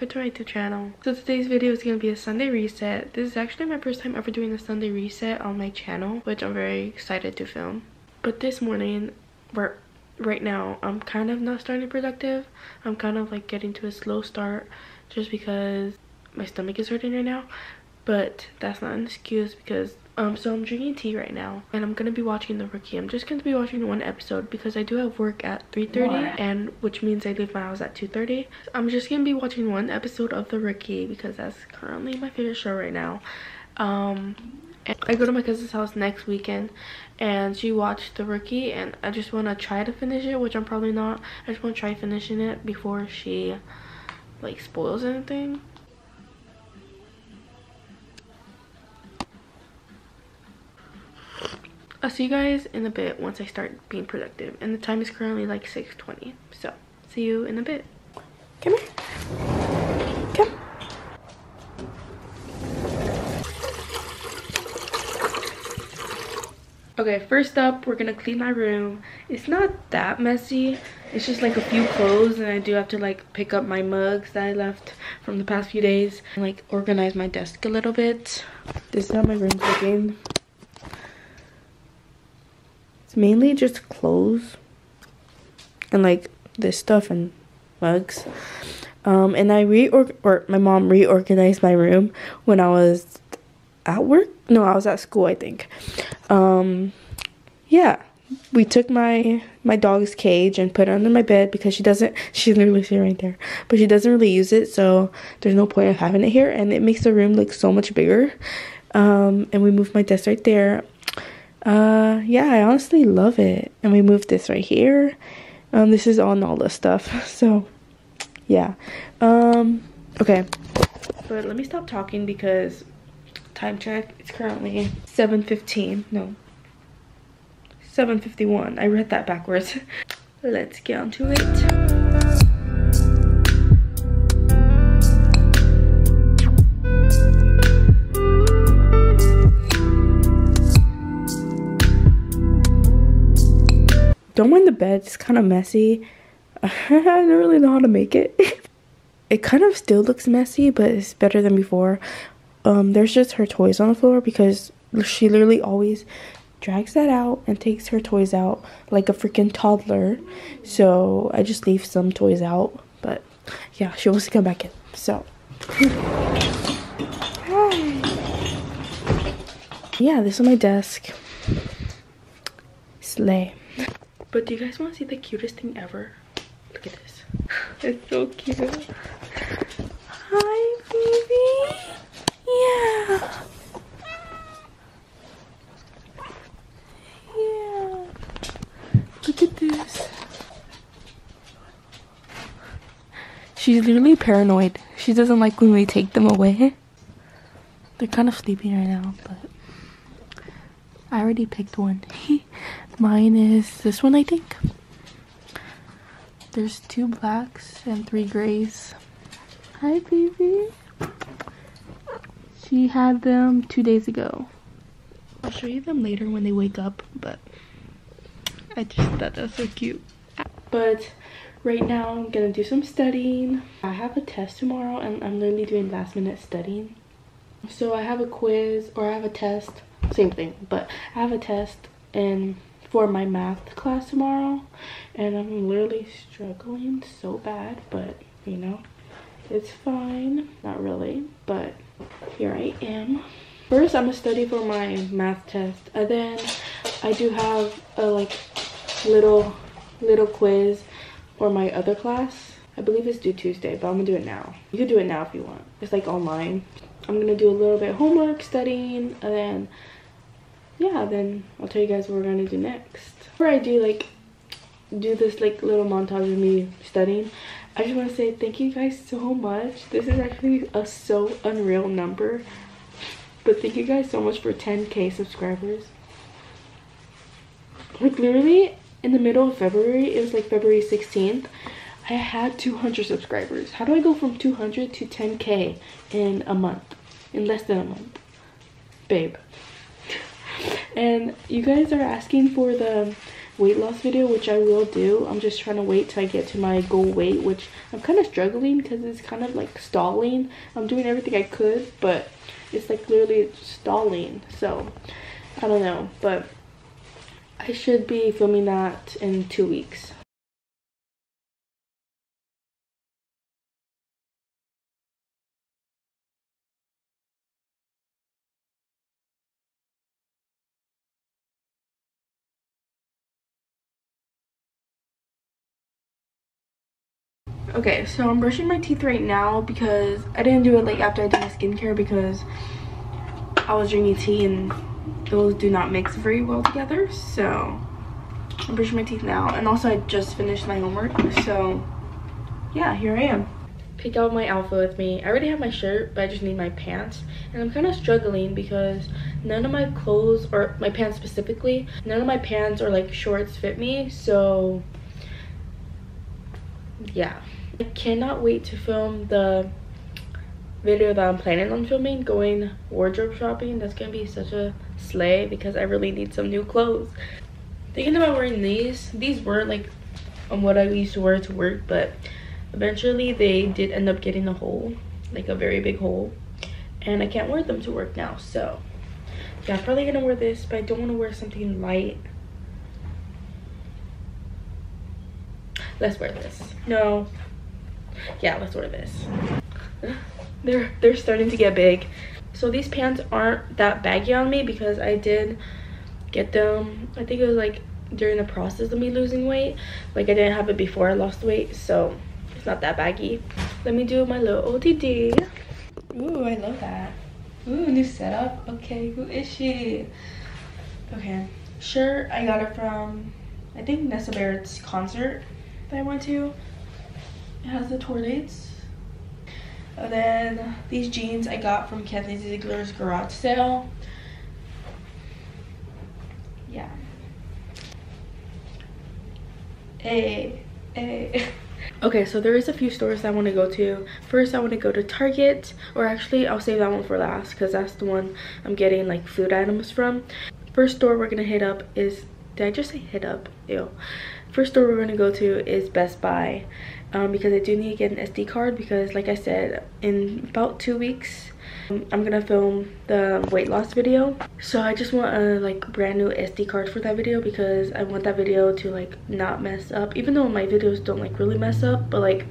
back to my YouTube channel. So today's video is going to be a Sunday reset. This is actually my first time ever doing a Sunday reset on my channel, which I'm very excited to film. But this morning, we're right now, I'm kind of not starting productive. I'm kind of like getting to a slow start just because my stomach is hurting right now. But that's not an excuse because um, so I'm drinking tea right now and I'm gonna be watching The Rookie. I'm just gonna be watching one episode because I do have work at 3.30 and which means I leave my house at 2.30. I'm just gonna be watching one episode of The Rookie because that's currently my favorite show right now. Um, I go to my cousin's house next weekend and she watched The Rookie and I just want to try to finish it, which I'm probably not. I just want to try finishing it before she like spoils anything. I'll see you guys in a bit once I start being productive. And the time is currently like 6.20. So, see you in a bit. Come here. Come. Okay, first up, we're gonna clean my room. It's not that messy. It's just like a few clothes and I do have to like pick up my mugs that I left from the past few days. And like organize my desk a little bit. This is how my room's looking mainly just clothes and like this stuff and mugs. Um, and I reorg or my mom reorganized my room when I was at work. No, I was at school, I think. Um, yeah, we took my my dog's cage and put it under my bed because she doesn't. She's literally sitting right there, but she doesn't really use it, so there's no point of having it here, and it makes the room look so much bigger. Um, and we moved my desk right there uh yeah i honestly love it. And we moved this right here. Um this is on all the stuff so yeah. Um okay. But let me stop talking because time check it's currently 7:15. no. 7:51. i read that backwards. Let's get on to it don't mind the bed it's kind of messy. I don't really know how to make it. It kind of still looks messy but it's better than before. Um there's just her toys on the floor because she literally always drags that out and takes her toys out like a freaking toddler. So i just leave some toys out but yeah she wants to come back in so. Yeah this is my desk. Slay but do you guys want to see the cutest thing ever? Look at this. It's so cute. Hi, baby. Yeah. Yeah. Look at this. She's literally paranoid. She doesn't like when we take them away. They're kind of sleeping right now, but I already picked one. Mine is this one, I think. There's two blacks and three grays. Hi, baby. She had them two days ago. I'll show you them later when they wake up, but I just thought that was so cute. But right now I'm gonna do some studying. I have a test tomorrow and I'm literally doing last minute studying. So I have a quiz or I have a test, same thing, but I have a test and for my math class tomorrow and I'm literally struggling so bad but you know it's fine. Not really but here I am. First I'm gonna study for my math test and then I do have a like little little quiz for my other class. I believe it's due Tuesday but I'm gonna do it now. You can do it now if you want. It's like online. I'm gonna do a little bit of homework studying and then yeah, then I'll tell you guys what we're gonna do next. Before I do like do this like little montage of me studying, I just want to say thank you guys so much. This is actually a so unreal number. But thank you guys so much for 10k subscribers. Like literally in the middle of February, it was like February 16th, I had 200 subscribers. How do I go from 200 to 10k in a month? In less than a month? Babe and you guys are asking for the weight loss video, which I will do. I'm just trying to wait till I get to my goal weight, which I'm kind of struggling because it's kind of like stalling. I'm doing everything I could, but it's like literally stalling. So I don't know, but I should be filming that in two weeks. Okay, so I'm brushing my teeth right now because I didn't do it like after I did my skincare because I was drinking tea and those do not mix very well together. So I'm brushing my teeth now. And also I just finished my homework. So yeah, here I am. Pick out my outfit with me. I already have my shirt, but I just need my pants. And I'm kind of struggling because none of my clothes, or my pants specifically, none of my pants or like shorts fit me. So yeah. I cannot wait to film the video that I'm planning on filming, going wardrobe shopping. That's gonna be such a slay because I really need some new clothes. Thinking about wearing these. These were like on what I used to wear to work, but eventually they did end up getting a hole, like a very big hole. And I can't wear them to work now, so yeah, I'm probably gonna wear this, but I don't wanna wear something light. Let's wear this. No, yeah let's wear this. They're they're starting to get big. So these pants aren't that baggy on me because i did get them i think it was like during the process of me losing weight. Like i didn't have it before i lost weight so it's not that baggy. Let me do my little otd Ooh, i love that. Ooh, new setup. Okay who is she? Okay. Shirt i got it from i think nessa barrett's concert that i went to it has the tour dates. And then these jeans I got from Kenzie Ziegler's garage sale. Yeah. A a Okay, so there is a few stores I want to go to. First, I want to go to Target, or actually, I'll save that one for last because that's the one I'm getting like food items from. First store we're gonna hit up is, did I just say hit up? Ew. First store we're gonna go to is Best Buy um, because I do need to get an SD card because like I said in about two weeks um, I'm gonna film the weight loss video. So I just want a like brand new SD card for that video because I want that video to like not mess up. Even though my videos don't like really mess up but like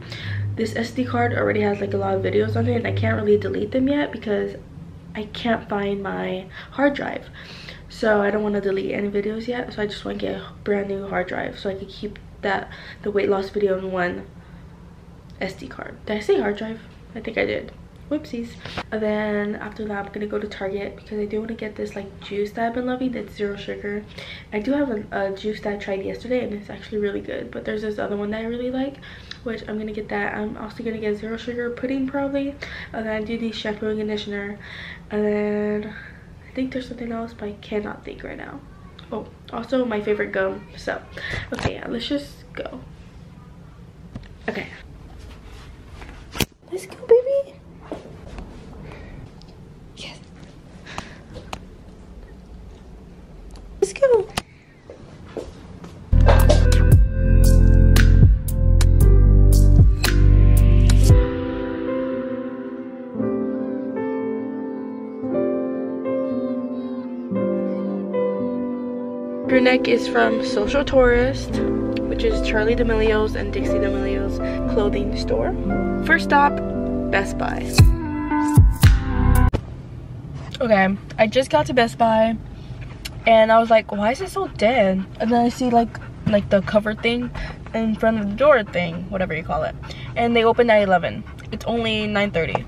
this SD card already has like a lot of videos on it and I can't really delete them yet because I can't find my hard drive so I don't want to delete any videos yet so I just want to get a brand new hard drive so I can keep that the weight loss video in one SD card. Did I say hard drive? I think I did. Whoopsies. And then after that, I'm gonna go to Target because I do want to get this like juice that I've been loving. That's zero sugar. I do have a, a juice that I tried yesterday and it's actually really good. But there's this other one that I really like, which I'm gonna get that. I'm also gonna get zero sugar pudding probably. And then I do the shampoo and conditioner. And then think there's something else, but I cannot think right now. Oh, also my favorite gum. So, okay, yeah, let's just go. Okay. Neck is from Social Tourist which is Charli D'Amelio's and Dixie D'Amelio's clothing store. First stop, Best Buy. Okay, I just got to Best Buy and I was like, why is it so dead? And then I see like like the cover thing in front of the door thing, whatever you call it. And they opened at 11. It's only 9.30.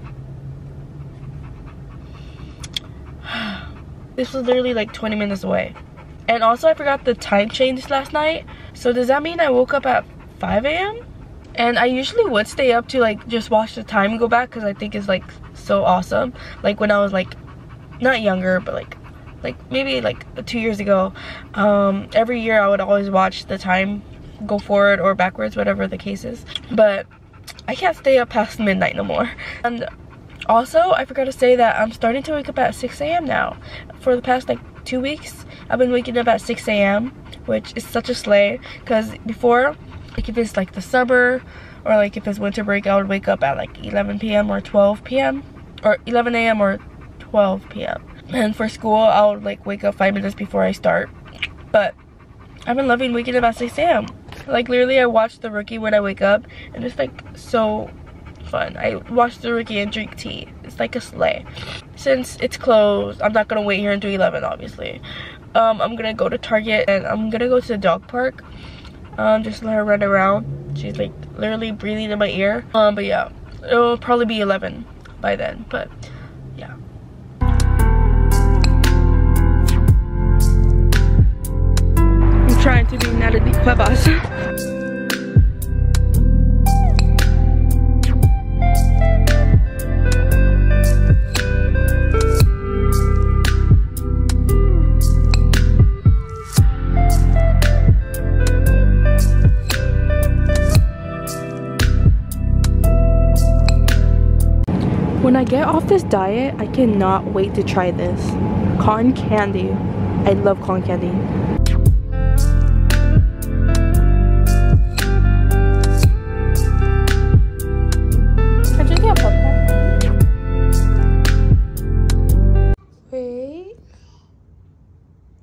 this was literally like 20 minutes away. And also I forgot the time change last night. So does that mean I woke up at 5 a.m.? And I usually would stay up to like just watch the time go back because I think it's like so awesome. Like when I was like not younger but like like maybe like two years ago um, every year I would always watch the time go forward or backwards whatever the case is but I can't stay up past midnight no more and also I forgot to say that I'm starting to wake up at 6 a.m. now for the past like two weeks I've been waking up at 6 a.m., which is such a slay. Because before, like if it's like the summer or like if it's winter break, I would wake up at like 11 p.m. or 12 p.m. or 11 a.m. or 12 p.m. And for school, I would like wake up five minutes before I start. But I've been loving waking up at 6 a.m. Like literally, I watch The Rookie when I wake up, and it's like so fun. I watch The Rookie and drink tea. It's like a slay. Since it's closed, I'm not gonna wait here until 11, obviously. Um, I'm gonna go to Target and I'm gonna go to the dog park. Um, just let her run around. She's like literally breathing in my ear. Um, but yeah, it'll probably be 11 by then. But yeah. I'm trying to be Natalie Cuevas. When I get off this diet, I cannot wait to try this. Cotton candy. I love cotton candy. Wait.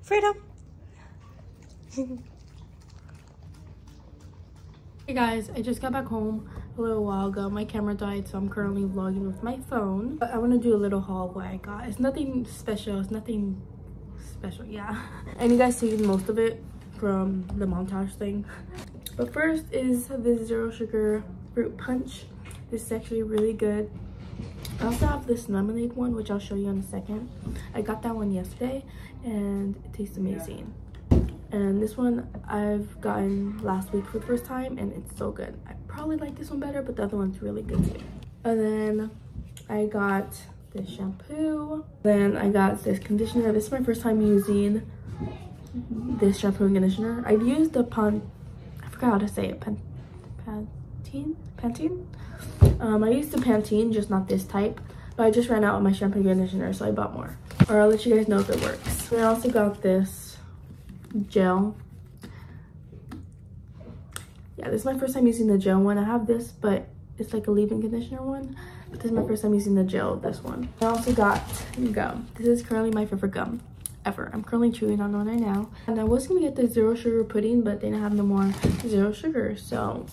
Freedom. hey guys, I just got back home a little while ago my camera died so i'm currently vlogging with my phone. But i want to do a little haul what i got. It's nothing special it's nothing special yeah. And you guys seen most of it from the montage thing. But first is this zero sugar fruit punch. This is actually really good. I also have this lemonade one, which I'll show you in a second. I got that one yesterday, and it tastes amazing. And this one I've gotten last week for the first time, and it's so good. I probably like this one better, but the other one's really good too. And then I got this shampoo. Then I got this conditioner. This is my first time using this shampoo and conditioner. I've used the Pon, I forgot how to say it, Pan, Pantene? Pantene? Um, I used the Pantene, just not this type. But I just ran out of my shampoo and conditioner, so I bought more. Or I'll let you guys know if it works. I also got this gel. Yeah this is my first time using the gel one. I have this but it's like a leave-in conditioner one. But this is my first time using the gel this one. I also got gum this is currently my favorite gum ever. I'm currently chewing on one right now. And i was gonna get the zero sugar pudding but they didn't have no more zero sugar. So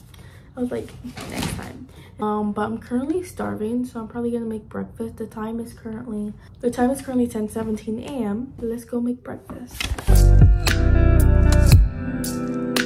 i was like next time. Um but i'm currently starving so i'm probably gonna make breakfast. The time is currently the time is currently 10 17 a.m let's go make breakfast I don't know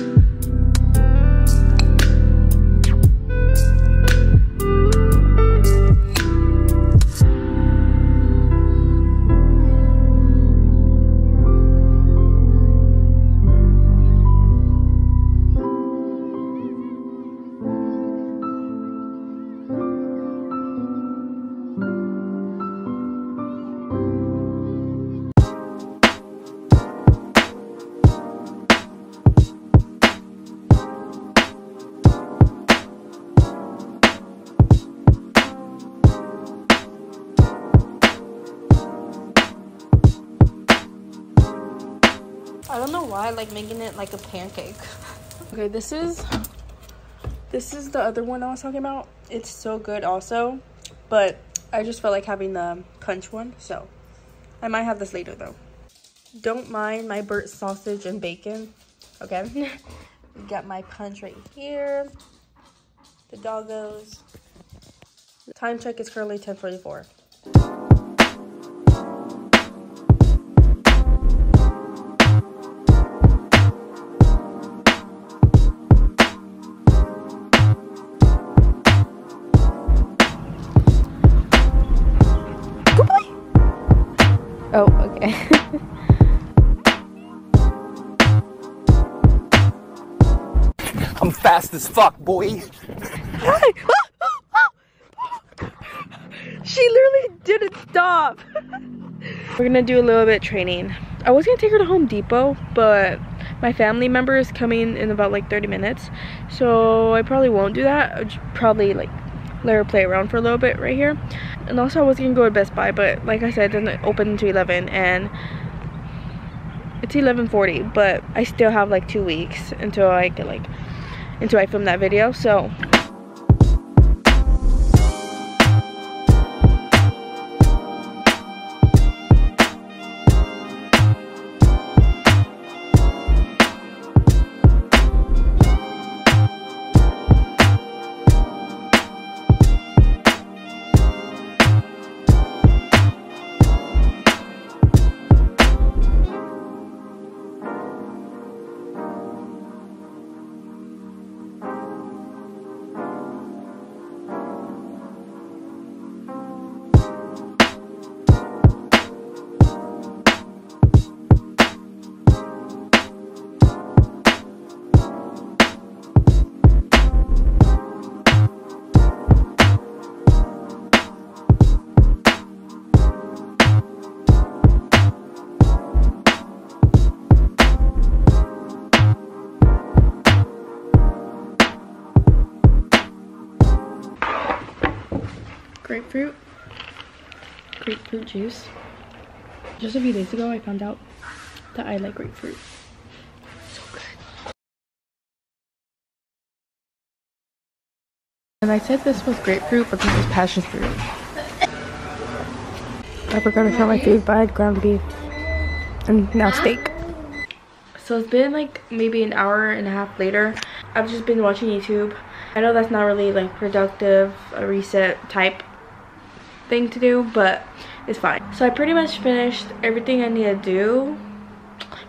why I like making it like a pancake. okay, this is this is the other one I was talking about. It's so good also, but I just felt like having the punch one, so I might have this later though. Don't mind my burnt sausage and bacon. Okay, got my punch right here. The doggos. The time check is currently 10:44. Fast as fuck, boy. she literally didn't stop. We're gonna do a little bit training. I was gonna take her to Home Depot, but my family member is coming in about like 30 minutes. So I probably won't do that. I'll probably like let her play around for a little bit right here and also I was gonna go to Best Buy but like I said it doesn't open until 11 and it's 11:40, but I still have like two weeks until I get like until I film that video. So grapefruit. Grapefruit juice. Just a few days ago i found out that i like grapefruit. So good. And i said this was grapefruit but this is passion fruit. I forgot to fill my food but i had ground beef and now steak. So it's been like maybe an hour and a half later. I've just been watching youtube. I know that's not really like productive a reset type thing to do but it's fine. So i pretty much finished everything i need to do.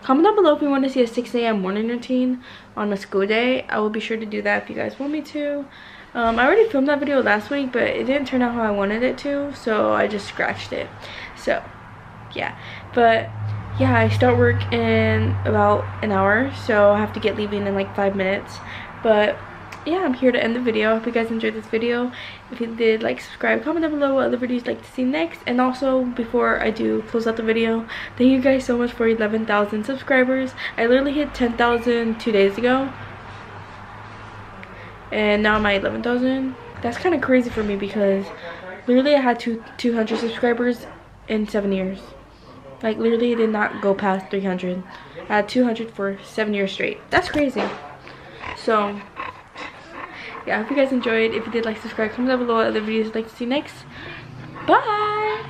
Comment down below if you want to see a 6 a.m morning routine on a school day. I will be sure to do that if you guys want me to. Um, i already filmed that video last week but it didn't turn out how i wanted it to so i just scratched it. So yeah. But yeah i start work in about an hour so i have to get leaving in like five minutes. But yeah i'm here to end the video. I hope you guys enjoyed this video. If you did like subscribe comment down below what other videos you'd like to see next. And also before i do close out the video thank you guys so much for 11,000 subscribers. I literally hit 10,000 two days ago. And now i'm at 11,000 that's kind of crazy for me because literally i had two 200 subscribers in seven years. Like literally did not go past 300 i had 200 for seven years straight. That's crazy. So yeah, I hope you guys enjoyed. If you did, like, subscribe, comment down below what other videos you'd like to see next. Bye!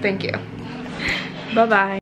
Thank you. Bye-bye.